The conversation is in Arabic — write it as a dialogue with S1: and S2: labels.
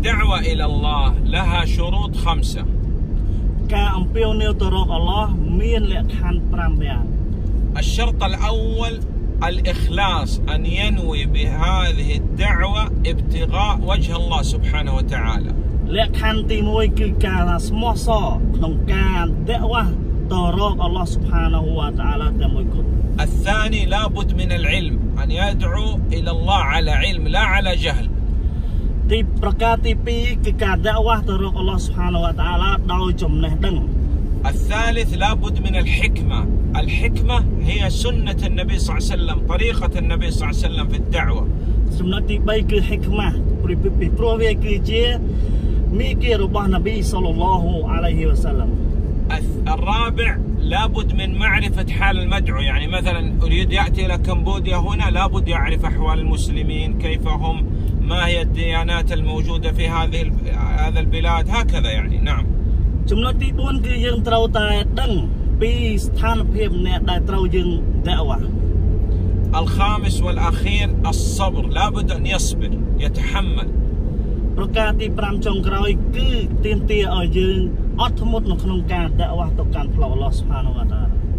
S1: الدعوة إلى الله لها شروط خمسة
S2: ការអំពាវនាវទៅរកអល់ឡោះមានលក្ខខណ្ឌ5យ៉ាង
S1: الشرط الأول الإخلاص أن ينوي بهذه الدعوة ابتغاء وجه الله سبحانه وتعالى
S2: លក្ខខណ្ឌទី1គឺការស្មោះសរក្នុងការដាក់វ៉ាទៅរកអល់ឡោះស៊ុបហានាហ៊ូវតាអាឡាតែមួយគត់
S1: الثاني لابد من العلم أن يدعو إلى الله على علم لا على جهل
S2: ទីប្រការទី2គឺការដាក់វ៉ាទៅរកអល់ឡោះស៊ុបហានាហ៊ូវតាអាឡាដោយចំណេះដឹង
S1: الثالث لابد من الحكمة الحكمة هي سنة النبي صلى الله عليه وسلم طريقة النبي صلى الله عليه وسلم في الدعوة
S2: ចំណុចទី3គឺហិកម៉ាពីពីព្រោះវាគឺជាមីគីរបស់នប៊ីសល្លឡោះអាឡៃហ៊ីវ៉ាសាឡាំ
S1: الث- الرابع لابد من معرفة حال المدعو يعني مثلا أريد يأتي إلى كمبوديا هنا لابد يعرف أحوال المسلمين كيف هم ما هي الديانات الموجودة في هذه ال- هذا البلاد هكذا يعني نعم
S2: ចំណុចទី4គឺយើងត្រូវតែដឹងពីស្ថានភាពអ្នកដែលត្រូវយើងដាក់វ៉ា
S1: الخامس والأخير الصبر لابد أن يصبر يتحمل
S2: ប្រការទី5ចុងក្រោយ គឺទាមទារឲ្យយើងអត់ធ្មត់នៅក្នុងការដាក់វ៉ាទៅកាន់ផ្លូវអល់ឡោះស៊ុបហានាហ៊ូវតាអាឡា